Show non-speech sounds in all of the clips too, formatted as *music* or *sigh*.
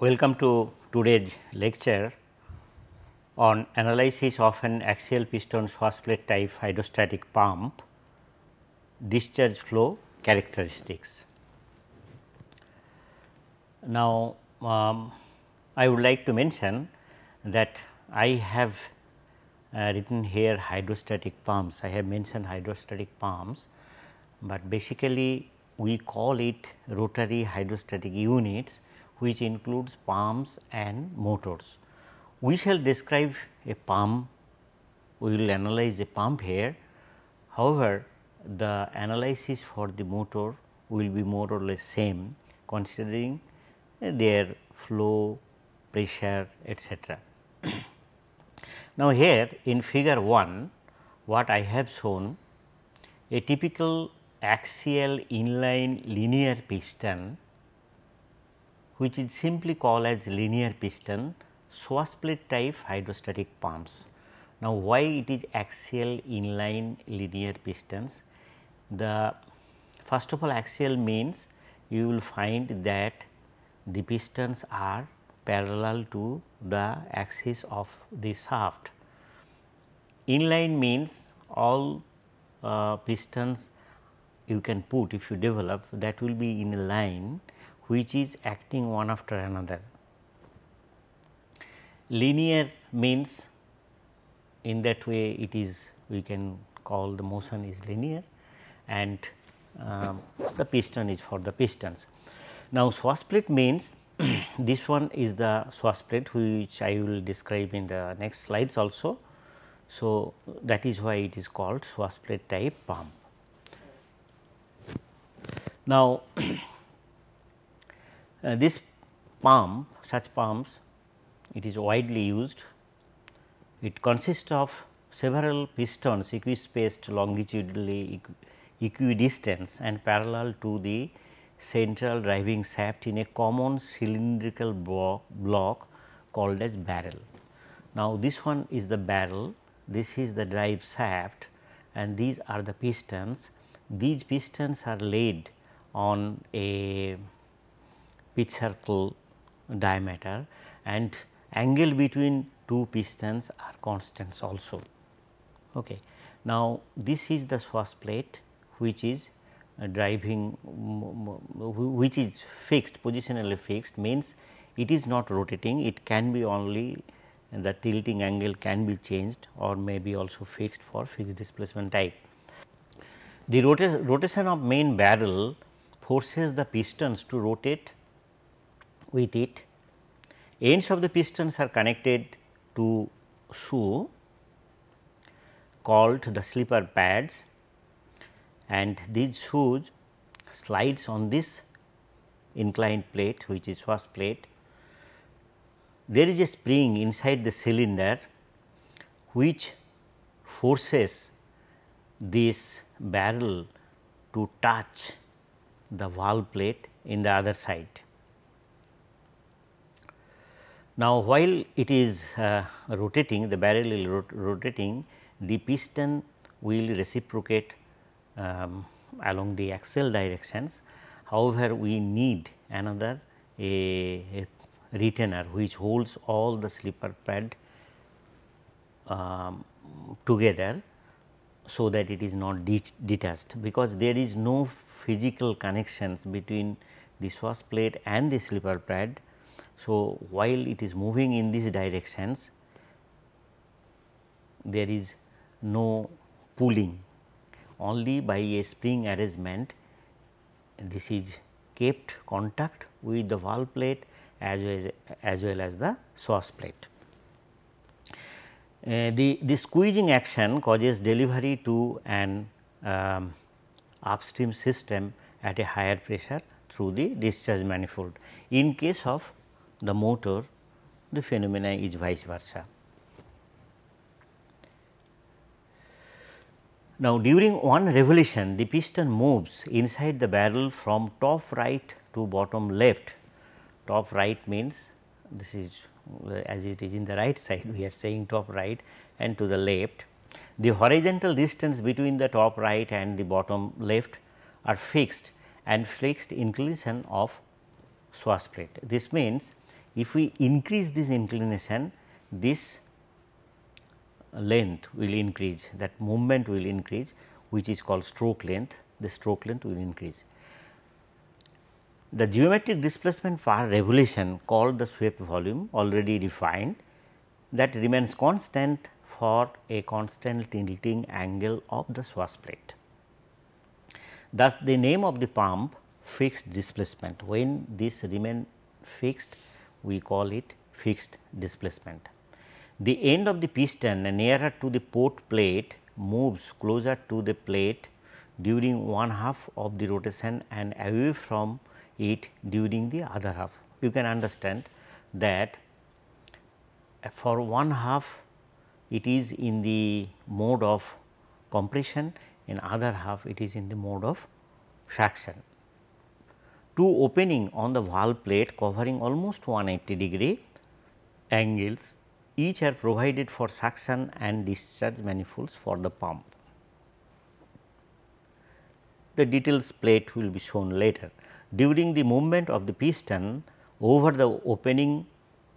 Welcome to today's lecture on analysis of an axial piston swash plate type hydrostatic pump discharge flow characteristics. Now, um, I would like to mention that I have uh, written here hydrostatic pumps. I have mentioned hydrostatic pumps, but basically we call it rotary hydrostatic units which includes pumps and motors. We shall describe a pump, we will analyze a pump here. However, the analysis for the motor will be more or less same considering eh, their flow, pressure etc. *clears throat* now, here in figure 1 what I have shown a typical axial inline linear piston which is simply called as linear piston swash plate type hydrostatic pumps. Now, why it is axial inline linear pistons? The first of all axial means you will find that the pistons are parallel to the axis of the shaft. Inline means all uh, pistons you can put if you develop that will be in a line which is acting one after another. Linear means in that way it is we can call the motion is linear and um, the piston is for the pistons. Now, swash plate means *clears throat* this one is the swash plate which I will describe in the next slides also. So, that is why it is called swash plate type pump. Now, *clears throat* uh, this pump such pumps it is widely used. It consists of several pistons equispaced longitudinally equidistant and parallel to the central driving shaft in a common cylindrical block, block called as barrel. Now, this one is the barrel, this is the drive shaft and these are the pistons. These pistons are laid on a pitch circle diameter and angle between two pistons are constants also. Okay. Now, this is the swash plate which is uh, driving which is fixed positionally fixed means it is not rotating it can be only the tilting angle can be changed or may be also fixed for fixed displacement type. The rota rotation of main barrel forces the pistons to rotate with it. Ends of the pistons are connected to shoe called the slipper pads and these shoes slides on this inclined plate which is first plate. There is a spring inside the cylinder which forces this barrel to touch the valve plate in the other side. Now, while it is uh, rotating the barrel is rot rotating the piston will reciprocate um, along the axial directions. However, we need another a, a retainer which holds all the slipper pad um, together so that it is not detached because there is no physical connections between the swash plate and the slipper pad. So, while it is moving in these directions there is no pulling only by a spring arrangement this is kept contact with the valve plate as well as, as, well as the swash plate. Uh, the, the squeezing action causes delivery to an um, upstream system at a higher pressure through the discharge manifold. In case of the motor the phenomena is vice versa. Now, during one revolution the piston moves inside the barrel from top right to bottom left. Top right means this is as it is in the right *laughs* side we are saying top right and to the left. The horizontal distance between the top right and the bottom left are fixed and fixed inclination of swash plate. This means, if we increase this inclination this length will increase that movement will increase which is called stroke length the stroke length will increase. The geometric displacement per revolution called the swept volume already defined that remains constant for a constant tilting angle of the swash plate. Thus, the name of the pump fixed displacement when this remain fixed we call it fixed displacement. The end of the piston nearer to the port plate moves closer to the plate during one half of the rotation and away from it during the other half. You can understand that for one half it is in the mode of compression in other half it is in the mode of suction. Two opening on the valve plate covering almost 180 degree angles each are provided for suction and discharge manifolds for the pump. The details plate will be shown later. During the movement of the piston over the opening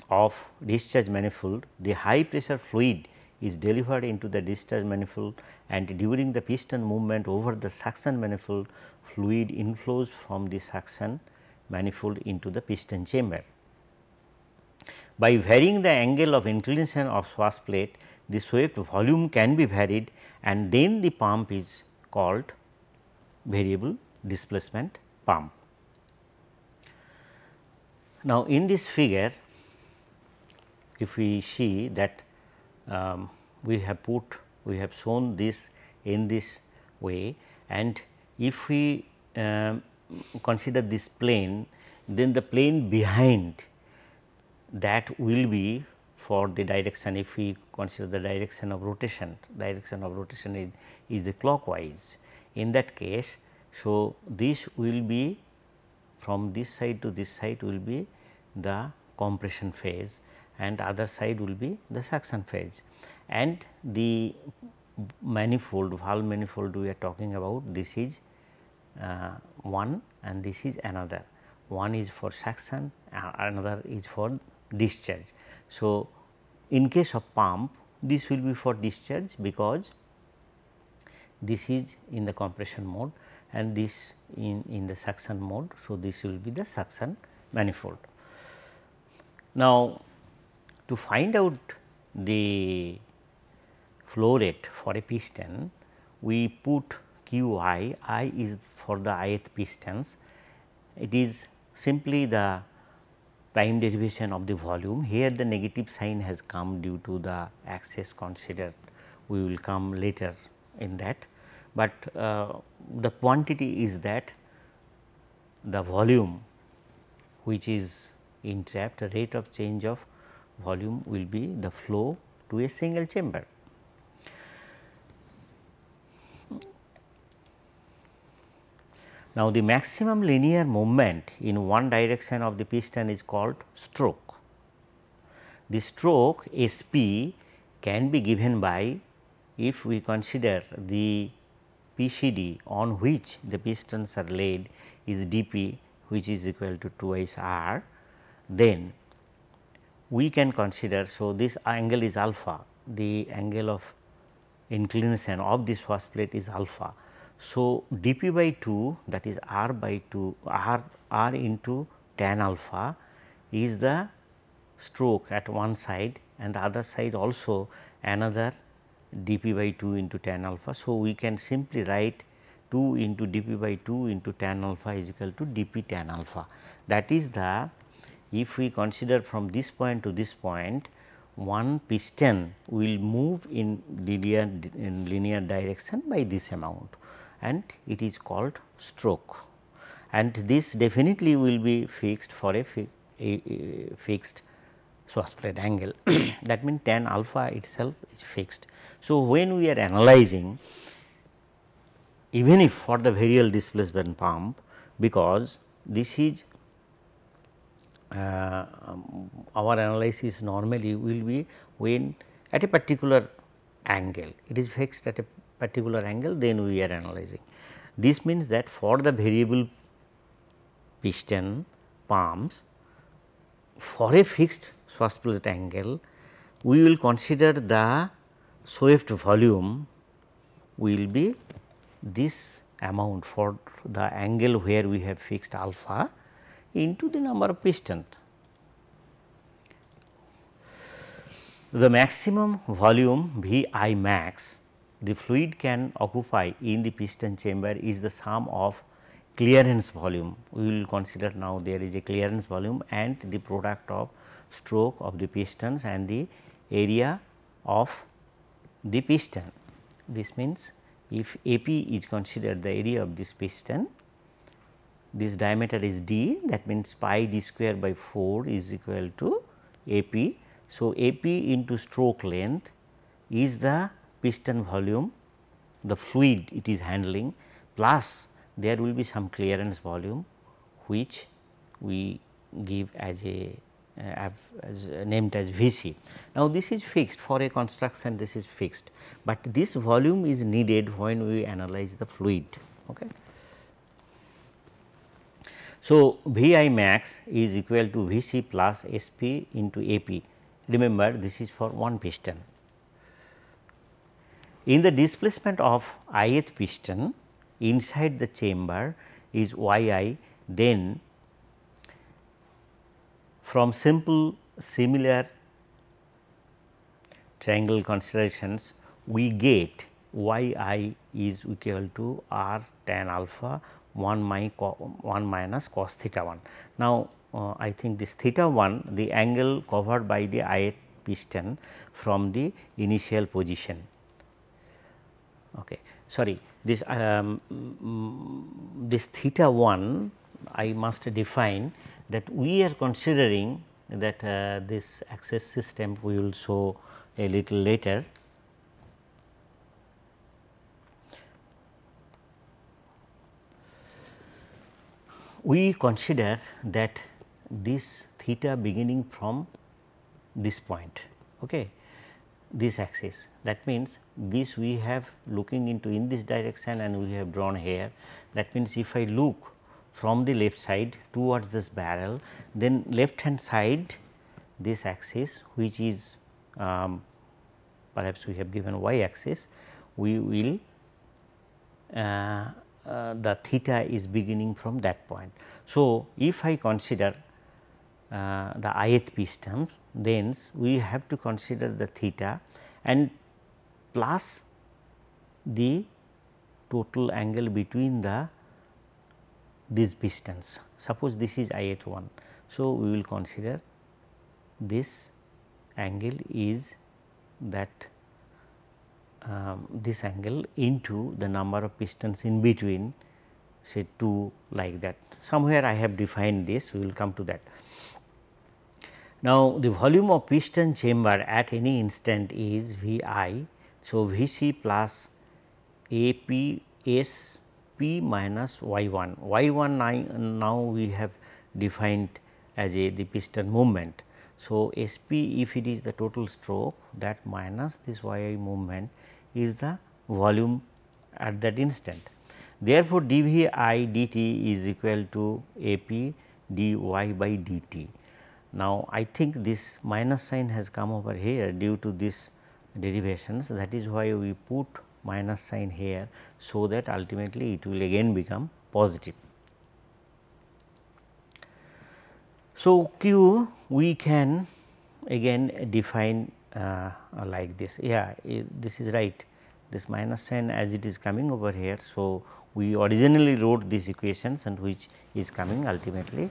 of discharge manifold, the high pressure fluid is delivered into the discharge manifold and during the piston movement over the suction manifold, fluid inflows from the suction manifold into the piston chamber. By varying the angle of inclination of swash plate, the swept volume can be varied and then the pump is called variable displacement pump. Now, in this figure if we see that um, we have put we have shown this in this way. And if we uh, consider this plane then the plane behind that will be for the direction if we consider the direction of rotation direction of rotation is, is the clockwise. In that case so this will be from this side to this side will be the compression phase and other side will be the suction phase and the manifold valve manifold we are talking about this is uh, one and this is another one is for suction uh, another is for discharge. So, in case of pump this will be for discharge because this is in the compression mode and this in, in the suction mode. So, this will be the suction manifold. Now, to find out the flow rate for a piston, we put q i, i is for the ith pistons. It is simply the prime derivation of the volume. Here the negative sign has come due to the axis considered. We will come later in that, but uh, the quantity is that the volume which is entrapped rate of change of volume will be the flow to a single chamber. Now, the maximum linear movement in one direction of the piston is called stroke. The stroke S p can be given by if we consider the PCD on which the pistons are laid is dP which is equal to twice r, then we can consider. So, this angle is alpha, the angle of inclination of this swash plate is alpha. So, dP by 2 that is r by 2 r r into tan alpha is the stroke at one side and the other side also another dP by 2 into tan alpha. So, we can simply write 2 into dP by 2 into tan alpha is equal to dP tan alpha. That is the if we consider from this point to this point one piston will move in linear in linear direction by this amount and it is called stroke and this definitely will be fixed for a, fi a, a fixed plate angle *coughs* that means tan alpha itself is fixed. So, when we are analyzing even if for the variable displacement pump because this is uh, um, our analysis normally will be when at a particular angle it is fixed at a particular angle then we are analyzing. This means that for the variable piston pumps for a fixed thrust plate angle we will consider the swept volume will be this amount for the angle where we have fixed alpha into the number of pistons. The maximum volume V i max the fluid can occupy in the piston chamber is the sum of clearance volume. We will consider now there is a clearance volume and the product of stroke of the pistons and the area of the piston. This means, if A p is considered the area of this piston, this diameter is d that means pi d square by 4 is equal to A p so, A p into stroke length is the piston volume, the fluid it is handling plus there will be some clearance volume which we give as a uh, as named as VC. Now, this is fixed for a construction this is fixed, but this volume is needed when we analyze the fluid. Okay. So, V i max is equal to V c plus S p into A p remember this is for one piston. In the displacement of ith piston inside the chamber is y i then from simple similar triangle considerations we get y i is equal to r tan alpha 1 my 1 minus cos theta 1. Now, uh, I think this theta 1 the angle covered by the ith piston from the initial position. Okay. Sorry this um, this theta 1 I must define that we are considering that uh, this access system we will show a little later. We consider that this theta beginning from this point okay this axis that means this we have looking into in this direction and we have drawn here that means if I look from the left side towards this barrel then left hand side this axis which is um, perhaps we have given y axis we will uh, uh, the theta is beginning from that point. So, if I consider uh, the ith piston then we have to consider the theta and plus the total angle between the these pistons. Suppose this is ith 1. So, we will consider this angle is that um, this angle into the number of pistons in between say 2 like that. Somewhere I have defined this, we will come to that. Now, the volume of piston chamber at any instant is V i. So, V c plus A p S p minus y 1. y 1 I, now we have defined as a the piston movement. So, S p if it is the total stroke that minus this y i movement is the volume at that instant. Therefore, d v i d t is equal to A p d y by d t. Now, I think this minus sign has come over here due to this derivations that is why we put minus sign here so that ultimately it will again become positive. So, q we can again define uh, like this yeah this is right this minus sign as it is coming over here. So, we originally wrote these equations and which is coming ultimately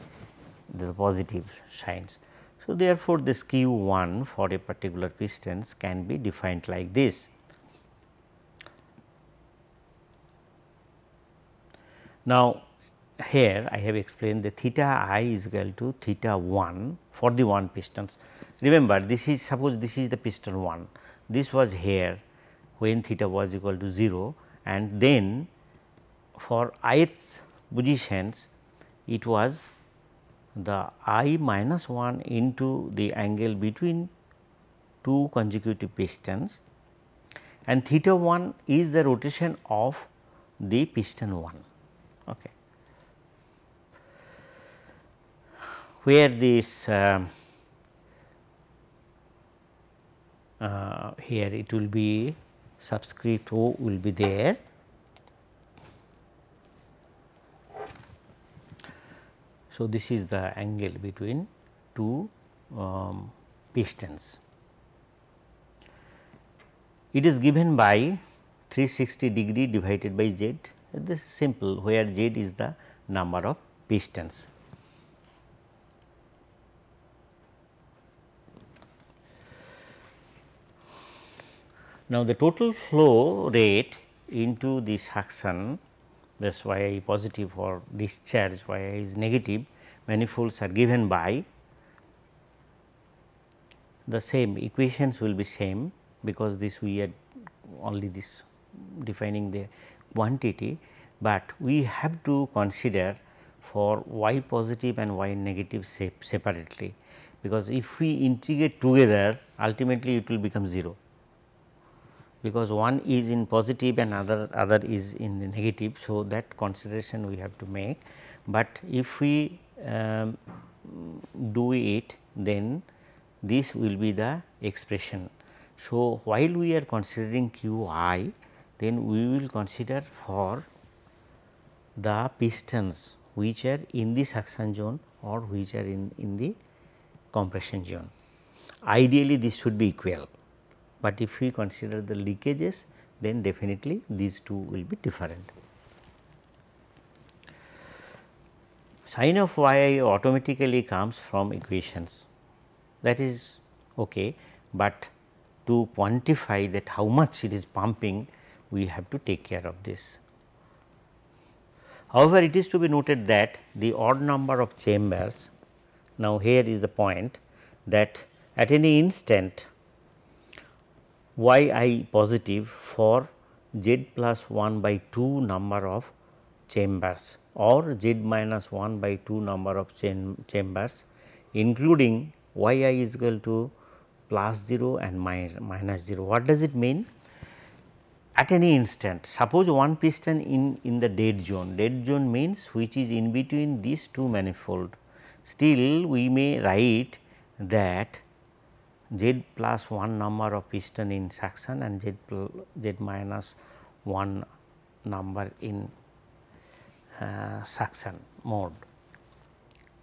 the positive signs. So, therefore, this q 1 for a particular pistons can be defined like this. Now, here I have explained the theta i is equal to theta 1 for the one pistons. Remember this is suppose this is the piston 1, this was here when theta was equal to 0 and then for ith positions it was the i minus 1 into the angle between two consecutive pistons and theta 1 is the rotation of the piston 1. Okay. where this uh, uh, here it will be subscript O will be there. So, this is the angle between two um, pistons. It is given by 360 degree divided by z. This is simple where z is the number of pistons. Now, the total flow rate into the suction that is y i positive or discharge y i is negative. Manifolds are given by. The same equations will be same because this we are only this defining the quantity, but we have to consider for y positive and y negative separately. Because if we integrate together ultimately it will become 0 because one is in positive and other other is in the negative. So, that consideration we have to make, but if we um, do it then this will be the expression. So, while we are considering q i then we will consider for the pistons which are in the suction zone or which are in, in the compression zone. Ideally this should be equal, but if we consider the leakages then definitely these two will be different. Sin of y automatically comes from equations that is okay, but to quantify that how much it is pumping we have to take care of this. However, it is to be noted that the odd number of chambers now here is the point that at any instant y i positive for z plus 1 by 2 number of chambers or z minus 1 by 2 number of chambers including y i is equal to plus 0 and minus 0. What does it mean? At any instant, suppose one piston in, in the dead zone, dead zone means which is in between these two manifold. Still we may write that z plus 1 number of piston in suction and z, z minus 1 number in uh, suction mode,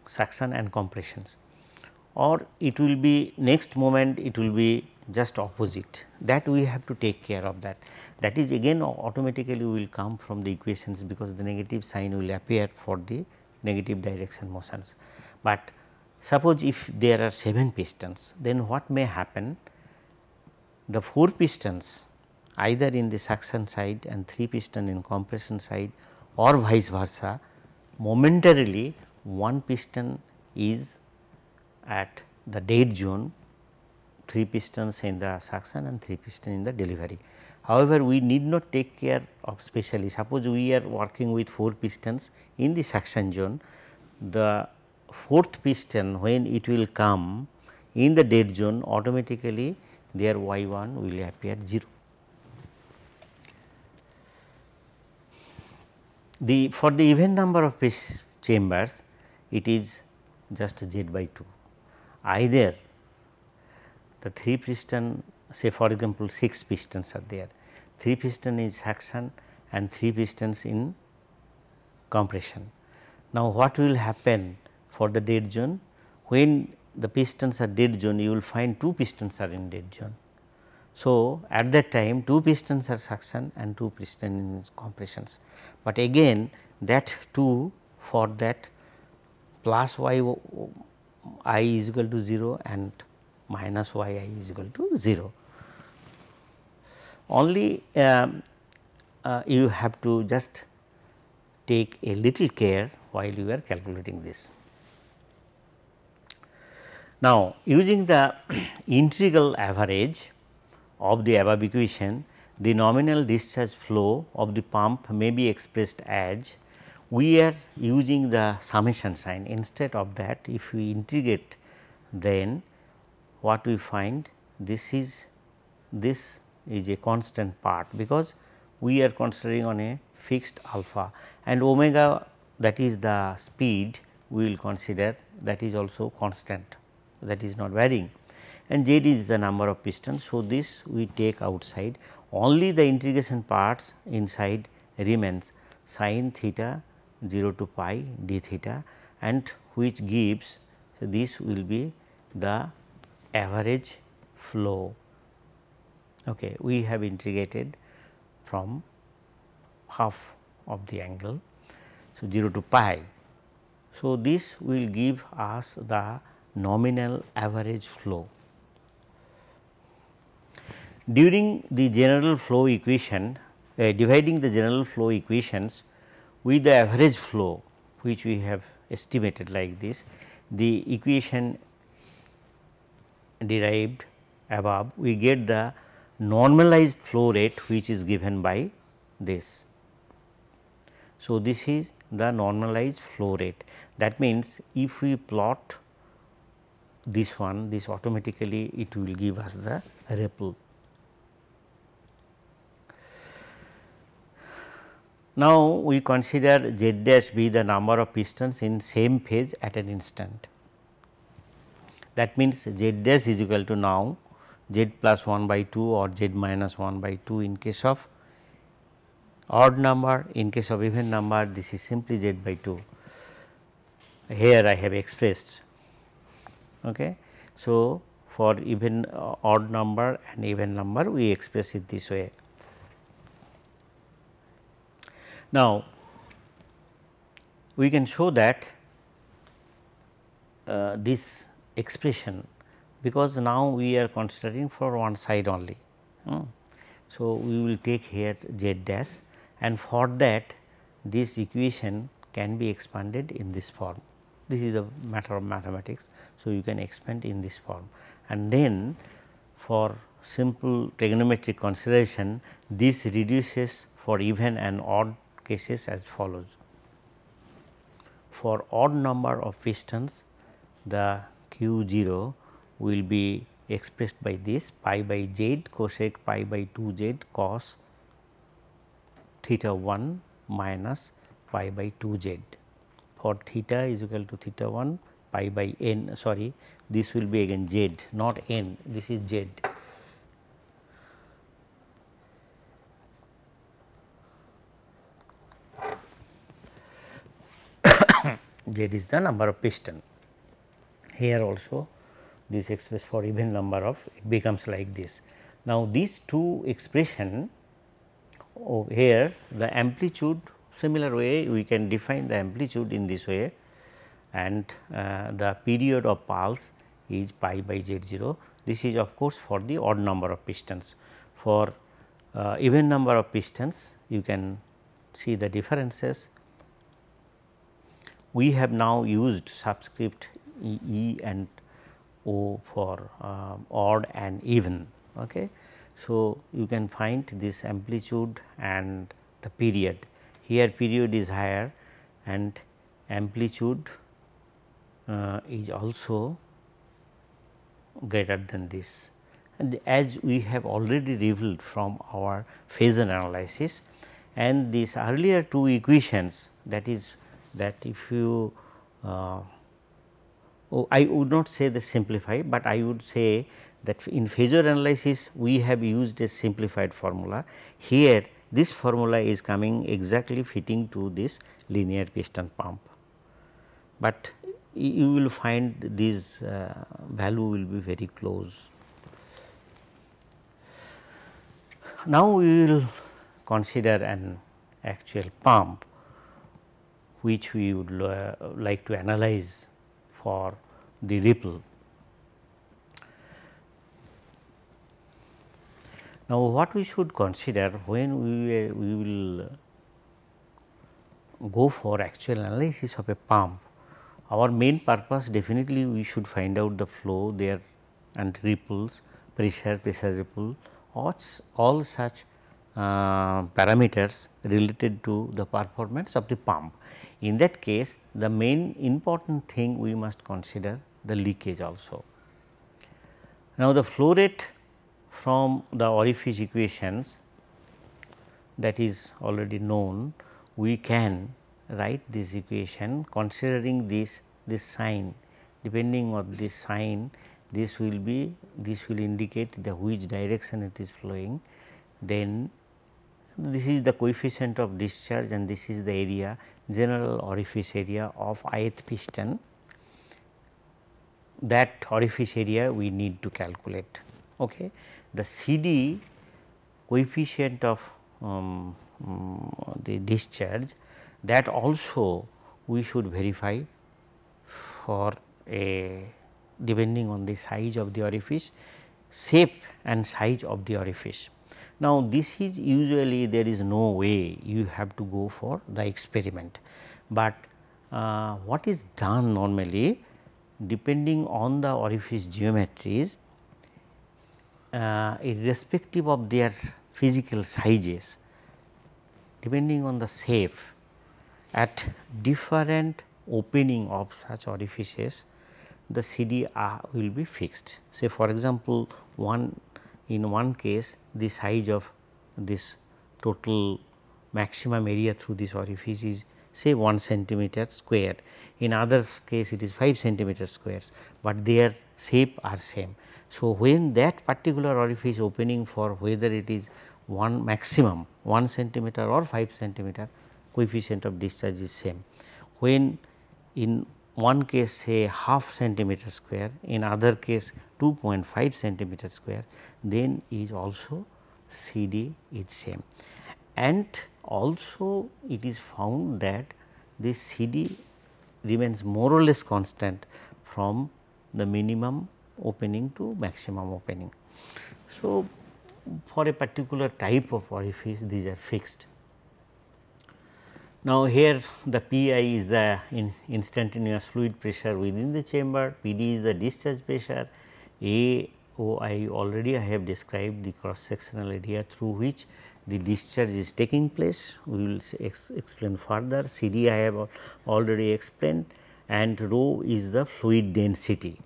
suction and compressions or it will be next moment it will be just opposite that we have to take care of that. That is again automatically will come from the equations because the negative sign will appear for the negative direction motions. But suppose if there are 7 pistons then what may happen the 4 pistons either in the suction side and 3 piston in compression side or vice versa momentarily one piston is at the dead zone 3 pistons in the suction and 3 piston in the delivery. However, we need not take care of specially suppose we are working with 4 pistons in the suction zone the fourth piston when it will come in the dead zone automatically their y 1 will appear 0. The for the even number of chambers it is just z by 2 either the 3 piston say for example 6 pistons are there 3 piston is suction and 3 pistons in compression. Now, what will happen for the dead zone when the pistons are dead zone you will find 2 pistons are in dead zone. So, at that time 2 pistons are suction and 2 pistons in compressions, but again that 2 for that plus y i is equal to 0 and minus y i is equal to 0. Only um, uh, you have to just take a little care while you are calculating this. Now, using the *clears throat* integral average of the above equation, the nominal discharge flow of the pump may be expressed as we are using the summation sign. Instead of that if we integrate then what we find this is this is a constant part because we are considering on a fixed alpha and omega that is the speed we will consider that is also constant that is not varying and z is the number of pistons. So, this we take outside only the integration parts inside remains sin theta 0 to pi d theta and which gives so this will be the average flow. Okay. We have integrated from half of the angle. So, 0 to pi. So, this will give us the nominal average flow. During the general flow equation, uh, dividing the general flow equations with the average flow which we have estimated like this, the equation derived above we get the normalized flow rate which is given by this. So, this is the normalized flow rate that means if we plot this one this automatically it will give us the ripple. Now, we consider z dash be the number of pistons in same phase at an instant. That means, z dash is equal to now z plus 1 by 2 or z minus 1 by 2 in case of odd number, in case of even number this is simply z by 2. Here I have expressed. Okay. So, for even uh, odd number and even number we express it this way. Now, we can show that uh, this expression because now we are considering for one side only. Hmm. So, we will take here z dash and for that this equation can be expanded in this form. This is a matter of mathematics. So, you can expand in this form and then for simple trigonometric consideration this reduces for even and odd cases as follows. For odd number of pistons the q 0 will be expressed by this pi by z cosec pi by 2 z cos theta 1 minus pi by 2 z. For theta is equal to theta 1 pi by n sorry this will be again z not n this is z *coughs* z is the number of piston. Here also this express for even number of it becomes like this. Now, these two expression over here the amplitude similar way we can define the amplitude in this way and uh, the period of pulse is pi by z 0. This is of course, for the odd number of pistons. For uh, even number of pistons you can see the differences we have now used subscript E, e and O for uh, odd and even. Okay. So, you can find this amplitude and the period. Here period is higher and amplitude uh, is also greater than this. And as we have already revealed from our phase analysis and these earlier two equations that is that if you uh, oh, I would not say the simplify, but I would say that in phasor analysis we have used a simplified formula. Here this formula is coming exactly fitting to this linear piston pump, but you will find this uh, value will be very close. Now, we will consider an actual pump which we would uh, like to analyze for the ripple. Now, what we should consider when we, we will go for actual analysis of a pump, our main purpose definitely we should find out the flow there and ripples, pressure, pressure ripple, all, all such uh, parameters related to the performance of the pump. In that case the main important thing we must consider the leakage also. Now, the flow rate from the orifice equations that is already known we can write this equation considering this this sign. Depending on this sign this will be this will indicate the which direction it is flowing. Then this is the coefficient of discharge and this is the area general orifice area of ith piston. That orifice area we need to calculate. Okay. The CD coefficient of um, um, the discharge that also we should verify for a depending on the size of the orifice, shape and size of the orifice. Now, this is usually there is no way you have to go for the experiment, but uh, what is done normally depending on the orifice geometries uh, irrespective of their physical sizes depending on the shape at different opening of such orifices the CD will be fixed. Say for example, one in one case the size of this total maximum area through this orifice is say 1 centimeter square. In other case it is 5 centimeter squares, but their shape are same. So, when that particular orifice opening for whether it is 1 maximum 1 centimeter or 5 centimeter coefficient of discharge is same. When in one case say half centimeter square, in other case 2.5 centimeter square, then is also CD is same. And also it is found that this CD remains more or less constant from the minimum opening to maximum opening. So, for a particular type of orifice these are fixed. Now, here the P i is the in instantaneous fluid pressure within the chamber, P d is the discharge pressure, A O i already I have described the cross sectional area through which the discharge is taking place. We will ex explain further, C d I have already explained and rho is the fluid density.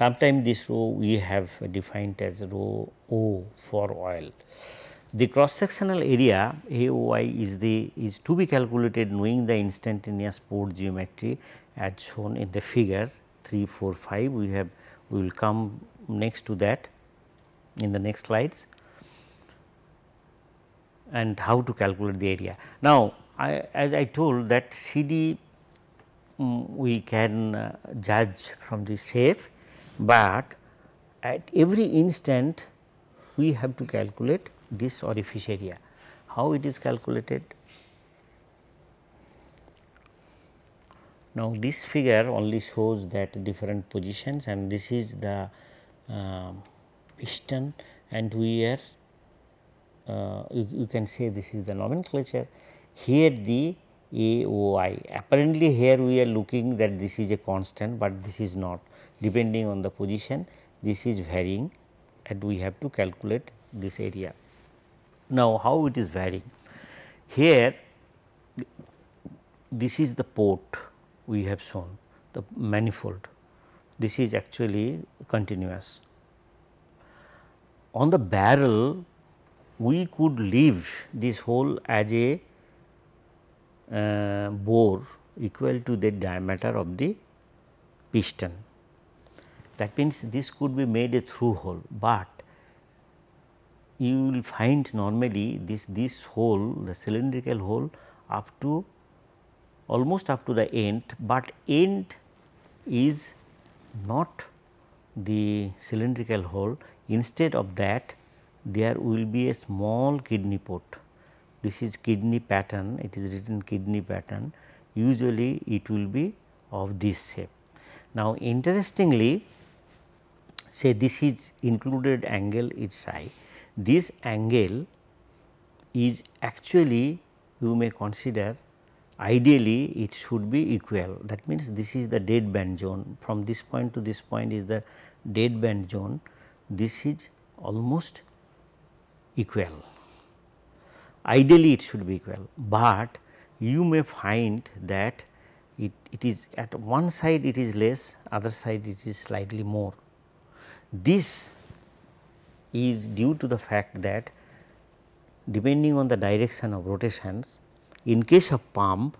Sometimes this rho we have defined as rho O for oil. The cross sectional area AOI is the is to be calculated knowing the instantaneous port geometry as shown in the figure 3 4 5 we have we will come next to that in the next slides and how to calculate the area. Now, I, as I told that CD um, we can uh, judge from the shape, but at every instant we have to calculate this orifice area. How it is calculated? Now, this figure only shows that different positions and this is the uh, piston and we are uh, you, you, can say this is the nomenclature. Here the AOI apparently here we are looking that this is a constant, but this is not depending on the position this is varying and we have to calculate this area. Now, how it is varying? Here this is the port we have shown the manifold this is actually continuous. On the barrel we could leave this hole as a uh, bore equal to the diameter of the piston. That means, this could be made a through hole, but you will find normally this this hole the cylindrical hole up to almost up to the end, but end is not the cylindrical hole instead of that there will be a small kidney port. This is kidney pattern it is written kidney pattern usually it will be of this shape. Now, interestingly say this is included angle is psi. This angle is actually you may consider ideally it should be equal. That means this is the dead band zone. From this point to this point is the dead band zone. This is almost equal. Ideally it should be equal. But you may find that it, it is at one side it is less other side it is slightly more this is due to the fact that depending on the direction of rotations in case of pump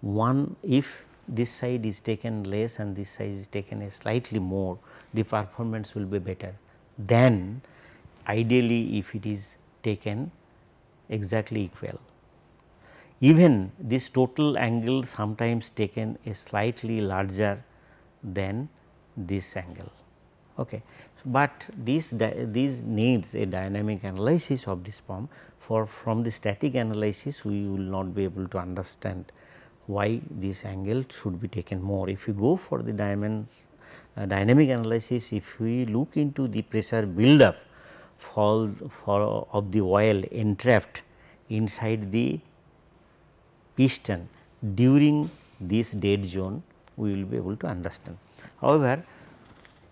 one if this side is taken less and this side is taken a slightly more the performance will be better than ideally if it is taken exactly equal. Even this total angle sometimes taken a slightly larger than this angle. Okay. But this this needs a dynamic analysis of this pump for from the static analysis we will not be able to understand why this angle should be taken more. If you go for the diamond, uh, dynamic analysis, if we look into the pressure build up fall for of the oil entrapped inside the piston during this dead zone, we will be able to understand. However,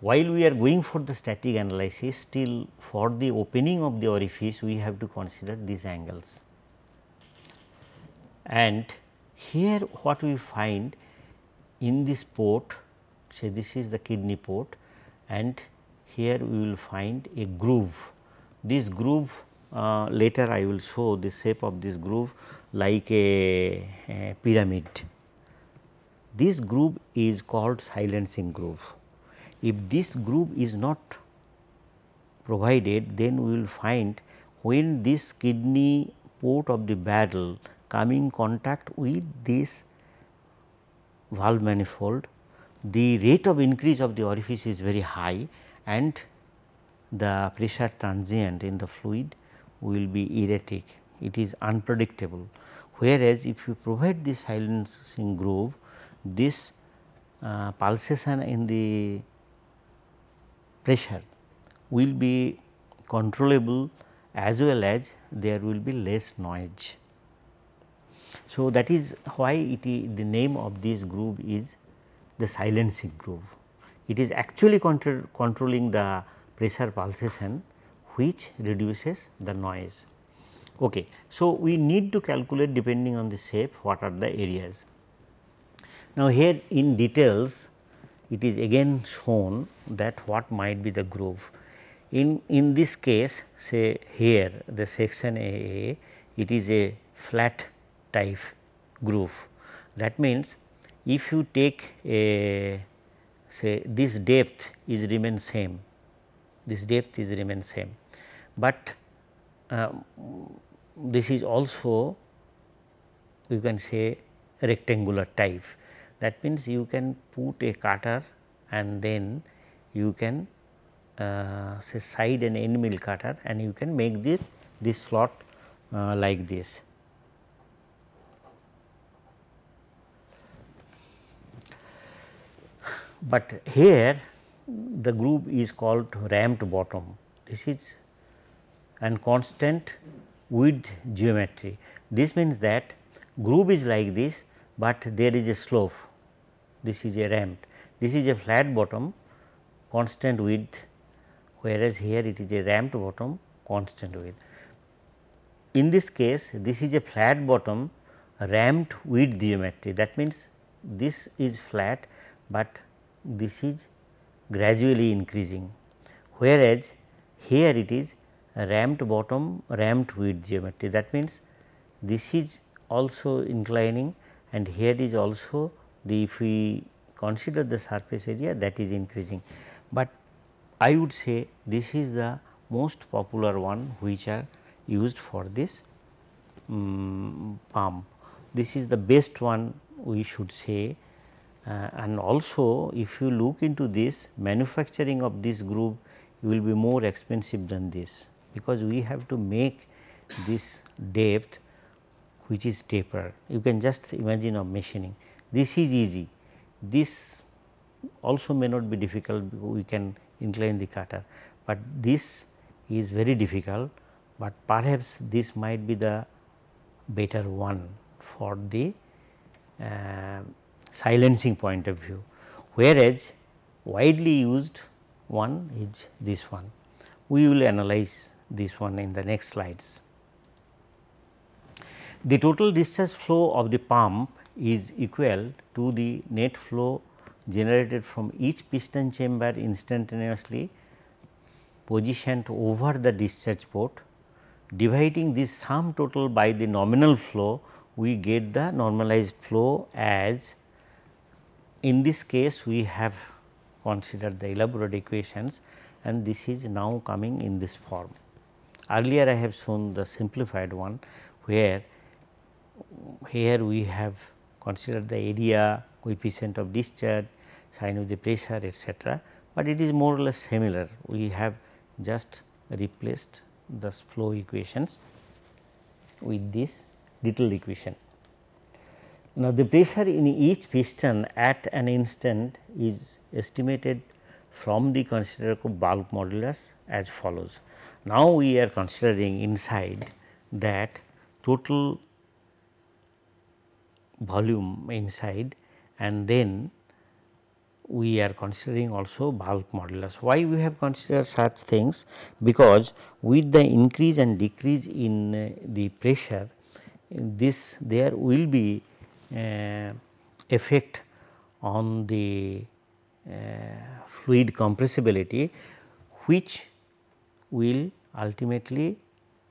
while we are going for the static analysis still for the opening of the orifice we have to consider these angles. And here what we find in this port say this is the kidney port and here we will find a groove. This groove uh, later I will show the shape of this groove like a, a pyramid. This groove is called silencing groove. If this groove is not provided then we will find when this kidney port of the barrel coming in contact with this valve manifold, the rate of increase of the orifice is very high and the pressure transient in the fluid will be erratic, it is unpredictable. Whereas, if you provide this silencing groove, this uh, pulsation in the pressure will be controllable as well as there will be less noise. So, that is why it is the name of this groove is the silencing groove. It is actually control, controlling the pressure pulsation which reduces the noise. Okay. So, we need to calculate depending on the shape what are the areas. Now, here in details it is again shown that what might be the groove. In, in this case say here the section AA it is a flat type groove. That means, if you take a say this depth is remain same, this depth is remain same, but uh, this is also you can say rectangular type. That means, you can put a cutter and then you can uh, say side and end mill cutter and you can make this this slot uh, like this. but here the groove is called ramped bottom. This is and constant width geometry. This means that groove is like this, but there is a slope. This is a ramped. This is a flat bottom constant width, whereas here it is a ramped bottom constant width. In this case, this is a flat bottom ramped width geometry. That means, this is flat, but this is gradually increasing whereas here it is ramped bottom ramped width geometry that means this is also inclining and here is also the if we consider the surface area that is increasing. But I would say this is the most popular one which are used for this um, pump. This is the best one we should say uh, and also if you look into this manufacturing of this groove will be more expensive than this because we have to make this depth which is taper. You can just imagine of machining. This is easy. This also may not be difficult we can incline the cutter, but this is very difficult, but perhaps this might be the better one for the uh, silencing point of view, whereas widely used one is this one. We will analyze this one in the next slides. The total discharge flow of the pump is equal to the net flow generated from each piston chamber instantaneously positioned over the discharge port dividing this sum total by the nominal flow we get the normalized flow as in this case we have considered the elaborate equations and this is now coming in this form. Earlier I have shown the simplified one where here we have considered the area, coefficient of discharge, sign of the pressure etcetera, but it is more or less similar. We have just replaced the flow equations with this detailed equation. Now, the pressure in each piston at an instant is estimated from the considered bulk modulus as follows. Now, we are considering inside that total volume inside and then we are considering also bulk modulus. Why we have considered such things? Because with the increase and decrease in uh, the pressure this there will be uh, effect on the uh, fluid compressibility which will ultimately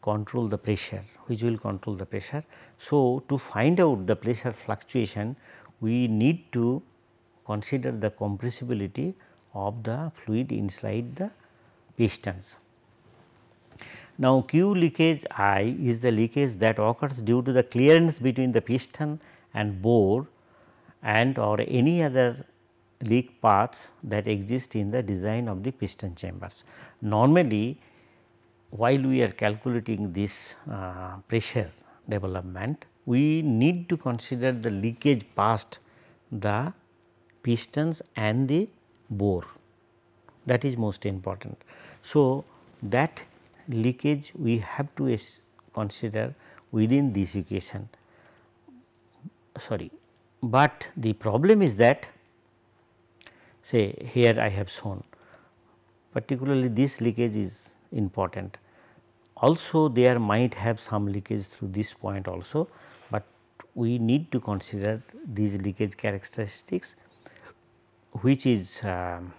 control the pressure which will control the pressure. So, to find out the pressure fluctuation we need to consider the compressibility of the fluid inside the pistons. Now, Q leakage I is the leakage that occurs due to the clearance between the piston and bore and or any other leak paths that exist in the design of the piston chambers. Normally, while we are calculating this uh, pressure development, we need to consider the leakage past the pistons and the bore that is most important. So, that leakage we have to consider within this equation sorry, but the problem is that say here I have shown particularly this leakage is important. Also there might have some leakage through this point also, but we need to consider these leakage characteristics which is um,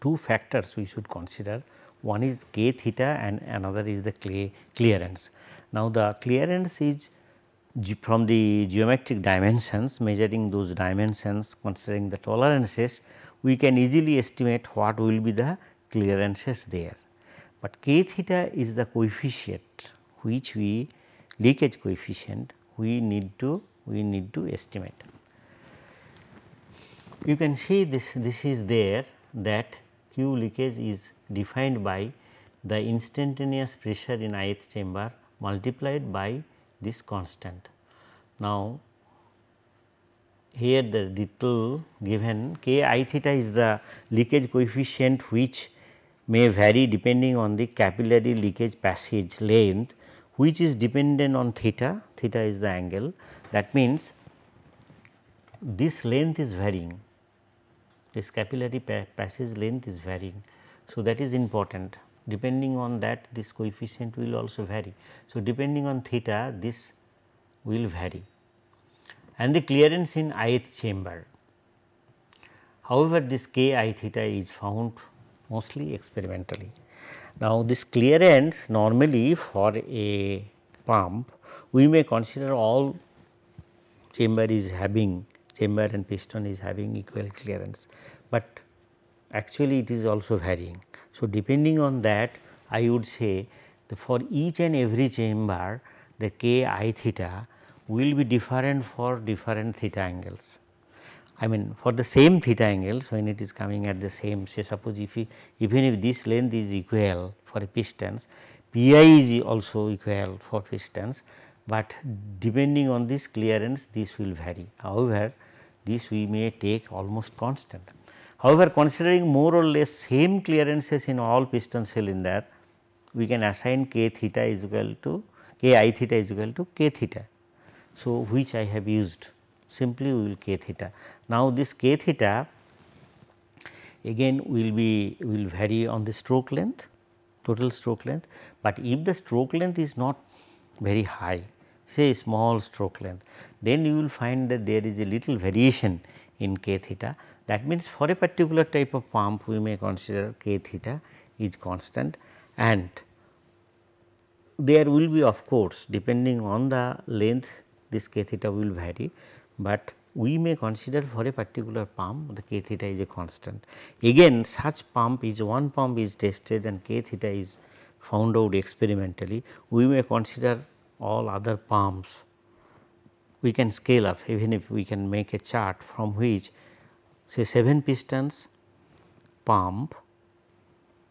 two factors we should consider one is k theta and another is the clay clearance. Now, the clearance is from the geometric dimensions measuring those dimensions considering the tolerances we can easily estimate what will be the clearances there. But k theta is the coefficient which we leakage coefficient we need to we need to estimate. You can see this this is there that Q leakage is defined by the instantaneous pressure in ith chamber multiplied by this constant. Now, here the little given k i theta is the leakage coefficient which may vary depending on the capillary leakage passage length which is dependent on theta, theta is the angle. That means this length is varying. This capillary pa passage length is varying. So, that is important. Depending on that this coefficient will also vary. So, depending on theta this will vary and the clearance in ith chamber. However, this k i theta is found mostly experimentally. Now, this clearance normally for a pump we may consider all chamber is having chamber and piston is having equal clearance, but actually it is also varying. So, depending on that I would say for each and every chamber the k i theta will be different for different theta angles. I mean for the same theta angles when it is coming at the same say suppose if we, even if this length is equal for a pistons pi is also equal for pistons, but depending on this clearance this will vary. However, this we may take almost constant. However, considering more or less same clearances in all piston cylinder, we can assign k theta is equal to k i theta is equal to k theta. So, which I have used simply we will k theta. Now, this k theta again will be will vary on the stroke length total stroke length, but if the stroke length is not very high say small stroke length, then you will find that there is a little variation in k theta. That means, for a particular type of pump we may consider k theta is constant and there will be of course depending on the length this k theta will vary, but we may consider for a particular pump the k theta is a constant. Again such pump is one pump is tested and k theta is found out experimentally, we may consider all other pumps we can scale up even if we can make a chart from which say 7 pistons pump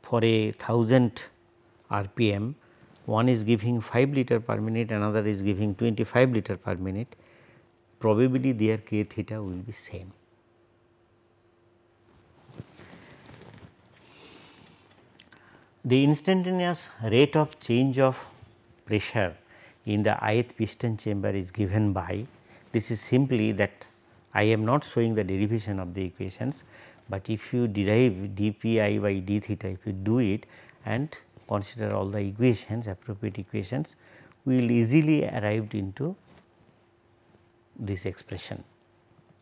for a 1000 rpm one is giving 5 liter per minute another is giving 25 liter per minute probably their k theta will be same. The instantaneous rate of change of pressure in the ith piston chamber is given by this is simply that I am not showing the derivation of the equations, but if you derive dpi by d theta if you do it and consider all the equations appropriate equations we will easily arrived into this expression.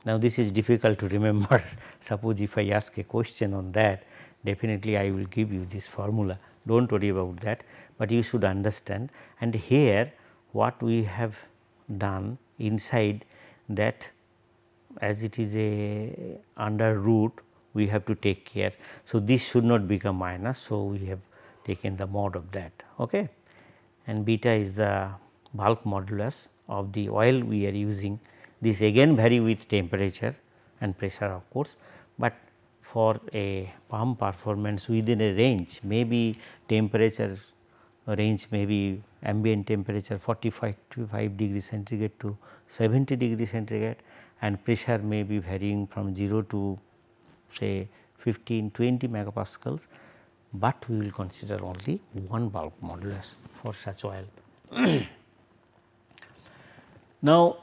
Now, this is difficult to remember *laughs* suppose if I ask a question on that definitely I will give you this formula do not worry about that, but you should understand and here what we have done inside that as it is a under root we have to take care. So, this should not become minus. So, we have taken the mod of that okay. and beta is the bulk modulus of the oil we are using. This again vary with temperature and pressure of course, but for a pump performance within a range maybe temperature uh, range may be ambient temperature 45 to 5 degree centigrade to 70 degree centigrade and pressure may be varying from 0 to say 15 20 megapascals, but we will consider only one bulk modulus for such oil. *clears throat* now,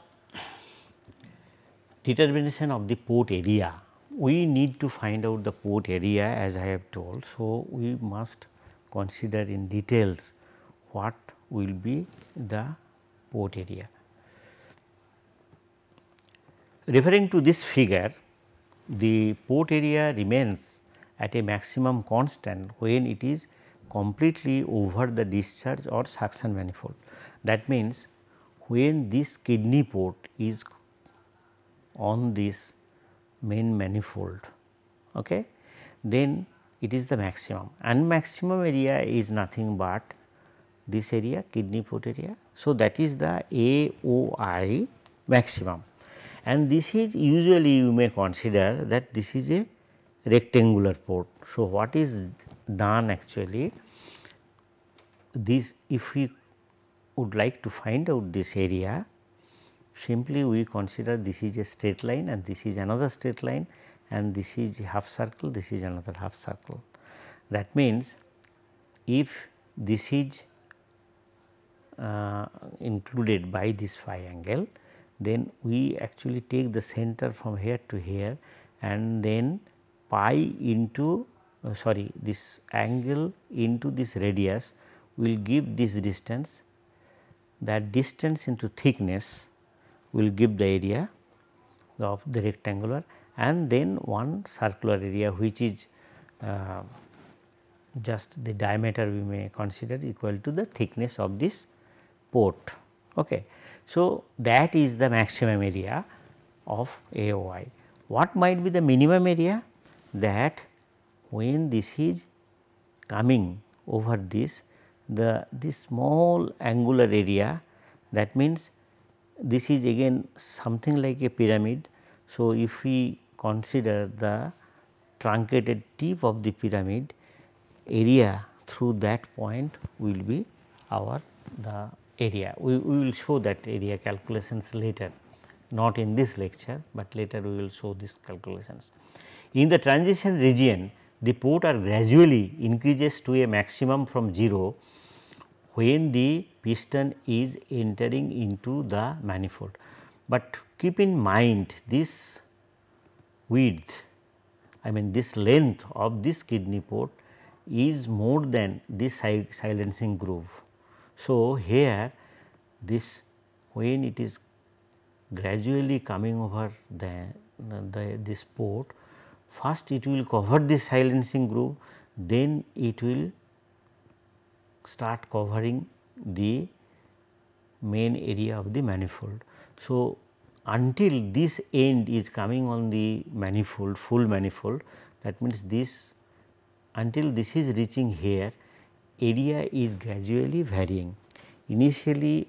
determination of the port area we need to find out the port area as I have told. So, we must consider in details what will be the port area. Referring to this figure, the port area remains at a maximum constant when it is completely over the discharge or suction manifold. That means, when this kidney port is on this main manifold, okay, then it is the maximum and maximum area is nothing but this area kidney port area. So, that is the AOI maximum and this is usually you may consider that this is a rectangular port. So, what is done actually this if we would like to find out this area simply we consider this is a straight line and this is another straight line and this is half circle this is another half circle. That means, if this is uh, included by this phi angle then we actually take the center from here to here and then pi into uh, sorry this angle into this radius will give this distance that distance into thickness will give the area of the rectangular and then one circular area which is uh, just the diameter we may consider equal to the thickness of this port. Okay. So, that is the maximum area of AOI. What might be the minimum area? That when this is coming over this, the this small angular area that means this is again something like a pyramid. So, if we consider the truncated tip of the pyramid area through that point will be our the area. We, we will show that area calculations later not in this lecture, but later we will show these calculations. In the transition region the port are gradually increases to a maximum from 0 when the piston is entering into the manifold. But keep in mind this width I mean this length of this kidney port is more than this silencing groove. So, here this when it is gradually coming over the, the this port first it will cover the silencing groove then it will start covering the main area of the manifold. So, until this end is coming on the manifold full manifold that means this until this is reaching here area is gradually varying initially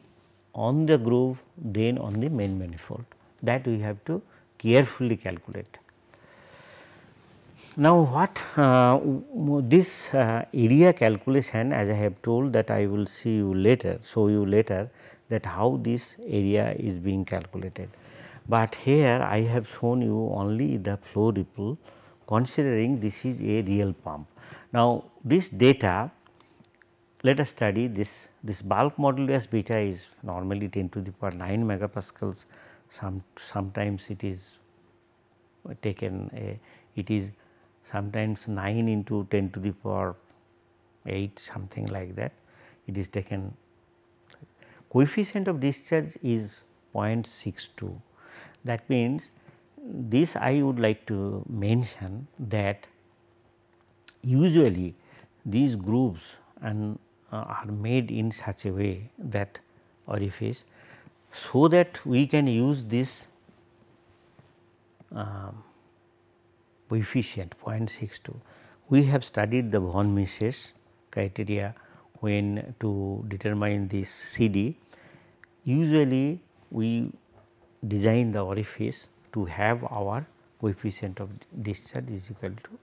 on the groove then on the main manifold that we have to carefully calculate. Now, what uh, this uh, area calculation as I have told that I will see you later show you later that how this area is being calculated. But here I have shown you only the flow ripple considering this is a real pump. Now, this data let us study this this bulk modulus beta is normally 10 to the power 9 megapascals some sometimes it is taken a, it is sometimes 9 into 10 to the power 8 something like that it is taken. Coefficient of discharge is 0.62 that means this I would like to mention that usually these grooves and uh, are made in such a way that orifice so that we can use this um, coefficient 0.62. We have studied the von Mises criteria when to determine this CD. Usually we design the orifice to have our coefficient of discharge is equal to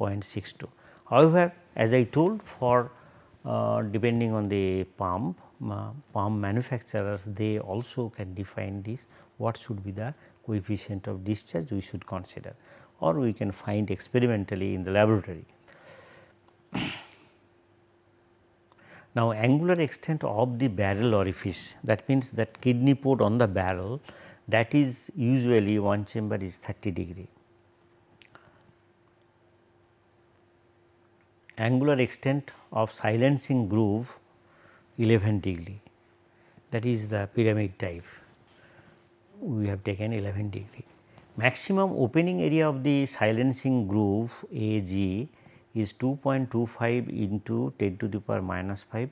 0.62. However, as I told for uh, depending on the pump, uh, pump manufacturers they also can define this what should be the coefficient of discharge we should consider or we can find experimentally in the laboratory. now, angular extent of the barrel orifice that means that kidney port on the barrel that is usually one chamber is 30 degree. Angular extent of silencing groove 11 degree that is the pyramid type we have taken 11 degree. Maximum opening area of the silencing groove AG is 2.25 into 10 to the power minus 5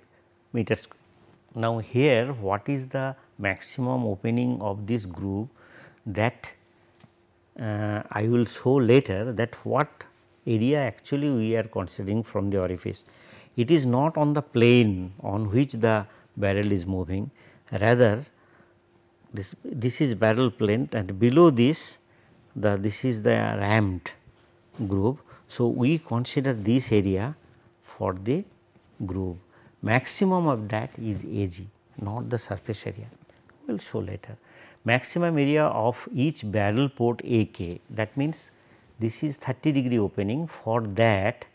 meters. Now, here what is the maximum opening of this groove that uh, I will show later that what area actually we are considering from the orifice. It is not on the plane on which the barrel is moving rather this this is barrel plane and below this the this is the ramped groove. So, we consider this area for the groove maximum of that is AG not the surface area we will show later. Maximum area of each barrel port AK that means this is 30 degree opening for that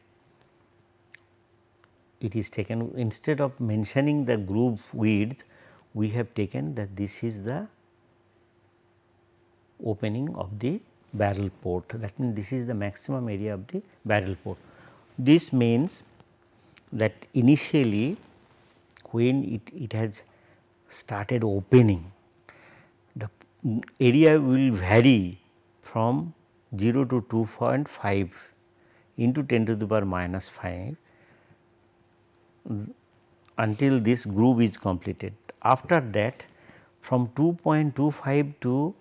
it is taken instead of mentioning the groove width we have taken that this is the opening of the barrel port that means this is the maximum area of the barrel port. This means that initially when it, it has started opening the area will vary from 0 to 2.5 into 10 to the power minus 5 until this groove is completed. After that from 2.25 to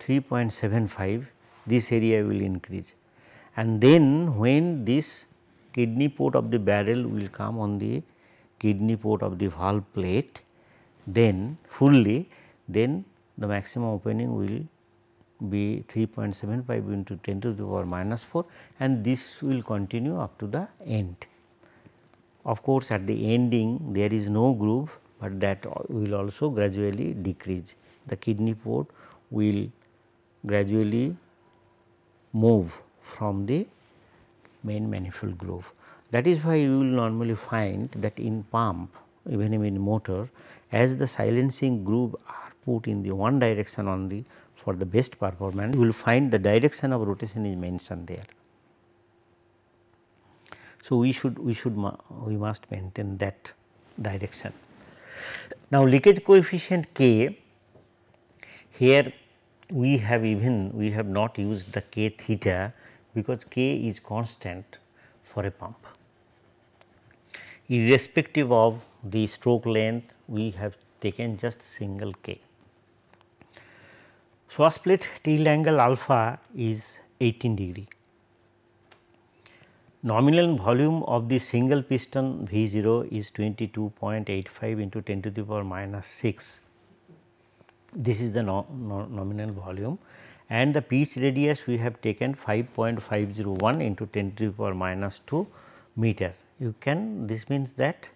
3.75 this area will increase and then when this kidney port of the barrel will come on the kidney port of the valve plate then fully then the maximum opening will be 3.75 into 10 to the power minus 4 and this will continue up to the end. Of course, at the ending there is no groove, but that will also gradually decrease. The kidney port will gradually move from the main manifold groove. That is why you will normally find that in pump even in motor as the silencing groove are put in the one direction only for the best performance, you will find the direction of rotation is mentioned there. So, we should we should we must maintain that direction. Now, leakage coefficient k here we have even we have not used the k theta because k is constant for a pump. irrespective of the stroke length we have taken just single k. Swash plate tilt angle alpha is 18 degree. Nominal volume of the single piston V 0 is 22.85 into 10 to the power minus 6. This is the no, no, nominal volume and the pitch radius we have taken 5.501 into 10 to the power minus 2 meter. You can this means that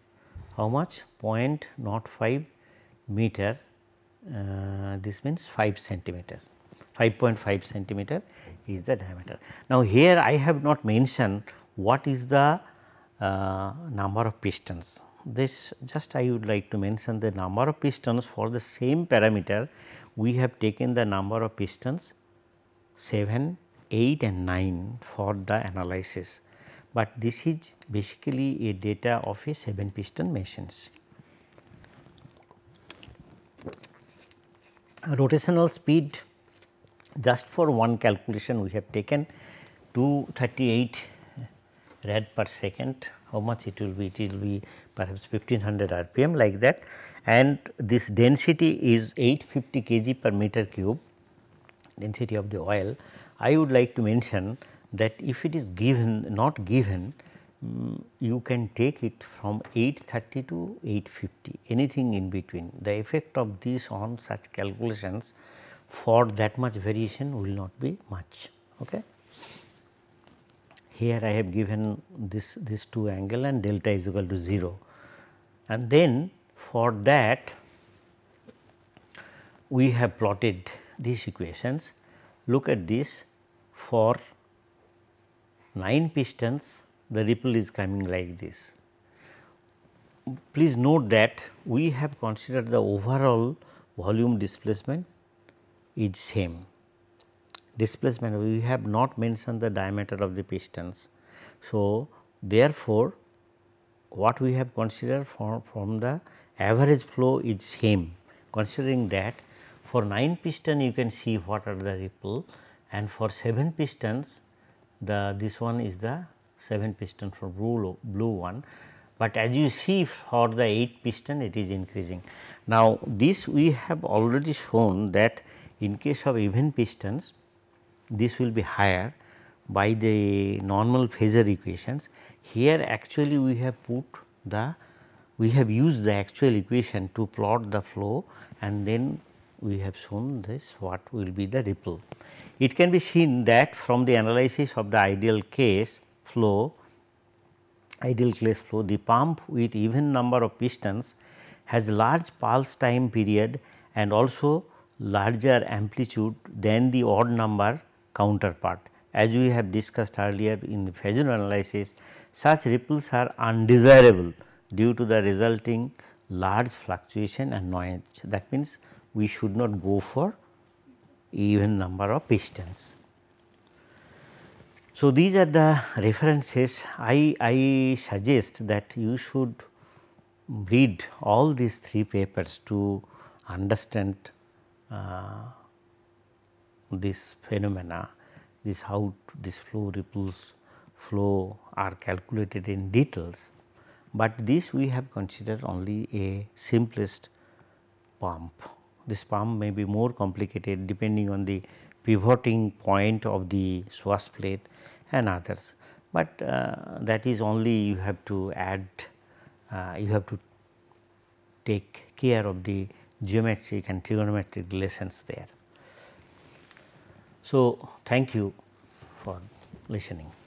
how much 0.05 meter uh, this means 5 centimeter 5.5 centimeter is the diameter. Now, here I have not mentioned what is the uh, number of pistons. This just I would like to mention the number of pistons for the same parameter. We have taken the number of pistons 7, 8 and 9 for the analysis, but this is basically a data of a 7 piston machines. Rotational speed just for one calculation we have taken 238 rad per second. How much it will be? It will be perhaps 1500 rpm like that and this density is 850 kg per meter cube density of the oil. I would like to mention that if it is given not given um, you can take it from 830 to 850 anything in between the effect of this on such calculations for that much variation will not be much. Okay. Here I have given this this two angle and delta is equal to 0 and then for that we have plotted these equations. Look at this for 9 pistons the ripple is coming like this. Please note that we have considered the overall volume displacement is same. Displacement we have not mentioned the diameter of the pistons. So, therefore, what we have considered from, from the average flow is same. Considering that for 9 piston you can see what are the ripple and for 7 pistons the this one is the 7 piston for blue, blue one, but as you see for the 8 piston it is increasing. Now, this we have already shown that in case of even pistons this will be higher by the normal phasor equations. Here actually we have put the we have used the actual equation to plot the flow and then we have shown this what will be the ripple. It can be seen that from the analysis of the ideal case flow, ideal case flow, the pump with even number of pistons has large pulse time period and also larger amplitude than the odd number counterpart. As we have discussed earlier in the phasor analysis, such ripples are undesirable due to the resulting large fluctuation and noise. That means, we should not go for even number of pistons. So, these are the references I, I suggest that you should read all these three papers to understand uh, this phenomena, this how this flow ripples flow are calculated in details, but this we have considered only a simplest pump. This pump may be more complicated depending on the pivoting point of the swash plate and others, but uh, that is only you have to add uh, you have to take care of the geometric and trigonometric relations there. So, thank you for listening.